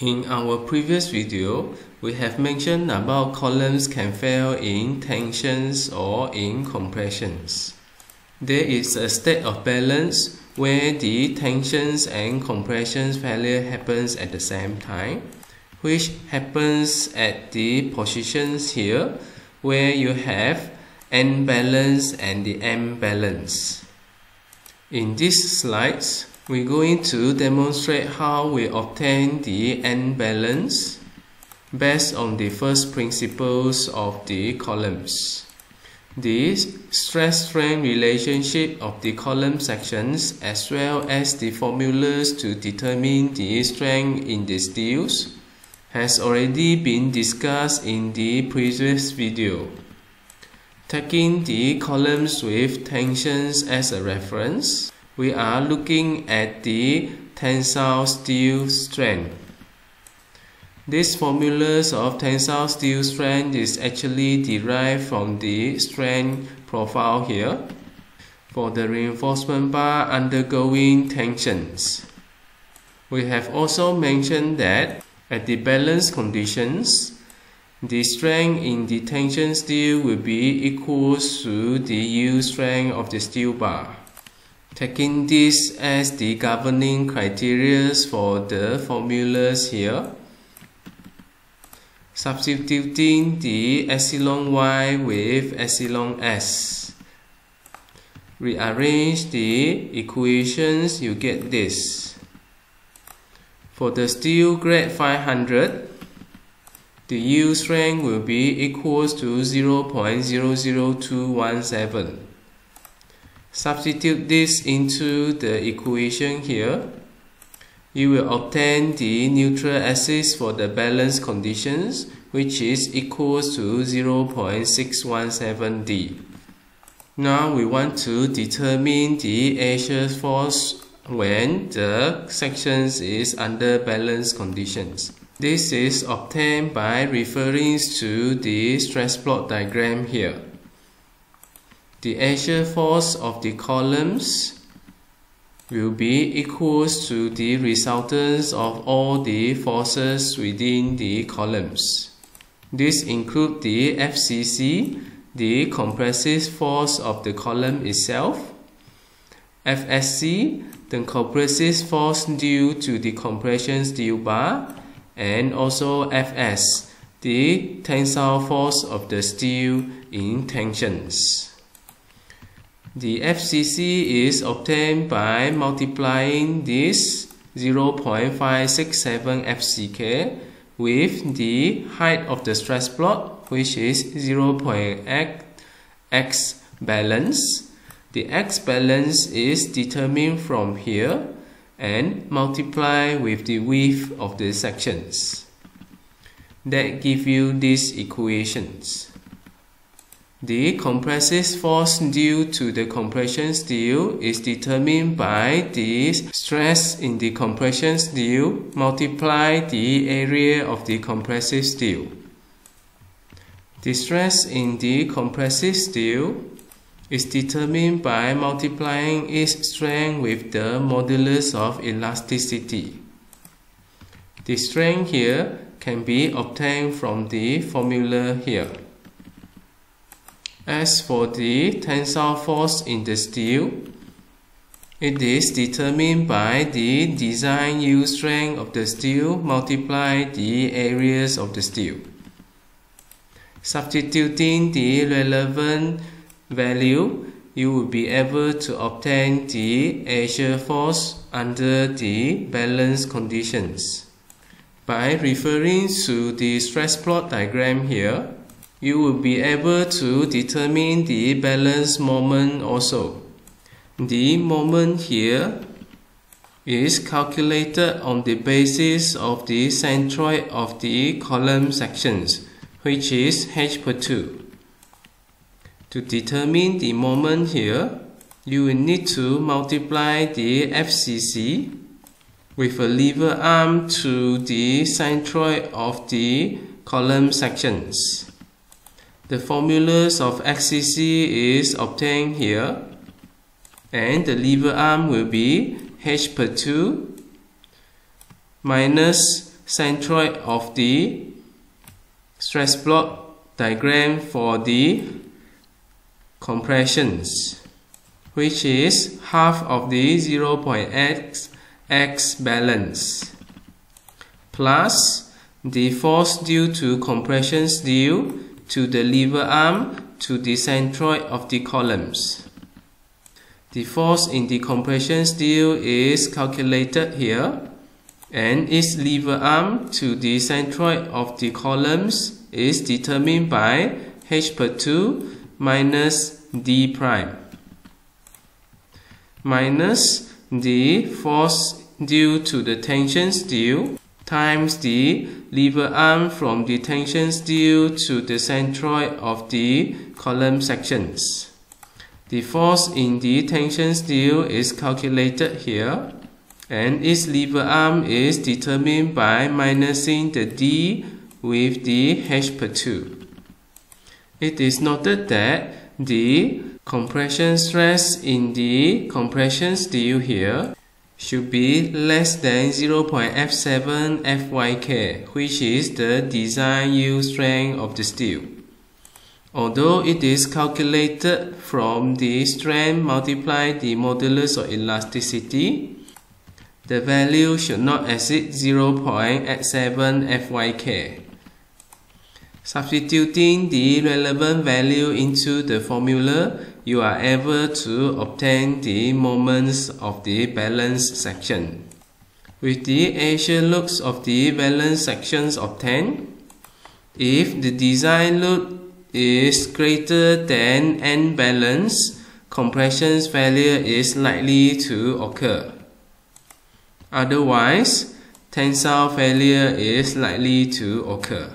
In our previous video, we have mentioned about columns can fail in tensions or in compressions. There is a state of balance where the tensions and compressions failure happens at the same time, which happens at the positions here where you have N balance and the M balance. In these slides, we're going to demonstrate how we obtain the N balance based on the first principles of the columns. The stress-strain relationship of the column sections as well as the formulas to determine the strength in the steels has already been discussed in the previous video. Taking the columns with tensions as a reference, we are looking at the tensile steel strength. These formulas of tensile steel strength is actually derived from the strain profile here for the reinforcement bar undergoing tensions. We have also mentioned that at the balance conditions, the strength in the tension steel will be equal to the yield strength of the steel bar. Taking this as the governing criteria for the formulas here, substituting the epsilon y with epsilon s. Rearrange the equations, you get this. For the steel grade 500, the yield strain will be equals to 0.00217. Substitute this into the equation here. You will obtain the neutral axis for the balance conditions which is equals to 0.617D. Now we want to determine the axial force when the sections is under balance conditions. This is obtained by referring to the stress plot diagram here. The axial force of the columns will be equals to the resultants of all the forces within the columns. This include the FCC, the compressive force of the column itself, FSC, the compressive force due to the compression steel bar, and also Fs, the tensile force of the steel in tensions. The FCC is obtained by multiplying this 0.567 FCK with the height of the stress plot which is 0.x balance. The x balance is determined from here and multiply with the width of the sections. That give you these equations. The compressive force due to the compression steel is determined by the stress in the compression steel multiply the area of the compressive steel. The stress in the compressive steel is determined by multiplying its strain with the modulus of elasticity. The strain here can be obtained from the formula here. As for the tensile force in the steel, it is determined by the design yield strength of the steel multiplied the areas of the steel. Substituting the relevant value, you will be able to obtain the axial force under the balance conditions. By referring to the stress plot diagram here, you will be able to determine the balance moment also. The moment here is calculated on the basis of the centroid of the column sections, which is h per 2. To determine the moment here, you will need to multiply the FCC with a lever arm to the centroid of the column sections. The formulas of FCC is obtained here and the lever arm will be h per 2 minus centroid of the stress block diagram for the compressions which is half of the 0.x x balance plus the force due to compressions due to the lever arm to the centroid of the columns. The force in the compression steel is calculated here and its lever arm to the centroid of the columns is determined by h per 2 minus d prime minus the force due to the tension steel times the lever arm from the tension steel to the centroid of the column sections. The force in the tension steel is calculated here and its lever arm is determined by minusing the D with the H per 2. It is noted that the compression stress in the compression steel here should be less than 0.f7 fyk, which is the design yield strength of the steel. Although it is calculated from the strain multiplied the modulus of elasticity, the value should not exceed 0.87 fyk. Substituting the relevant value into the formula, you are able to obtain the moments of the balance section. With the axial loads of the balance sections obtained, if the design load is greater than N balance, compression failure is likely to occur. Otherwise, tensile failure is likely to occur.